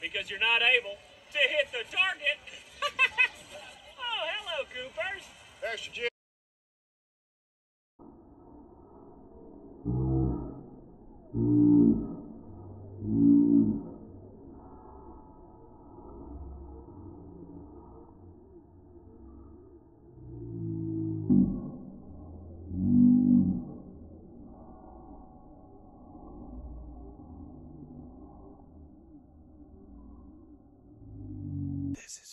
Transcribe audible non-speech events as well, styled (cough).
because you're not able to hit the target. (laughs) oh, hello, Coopers. Extra Jim. this is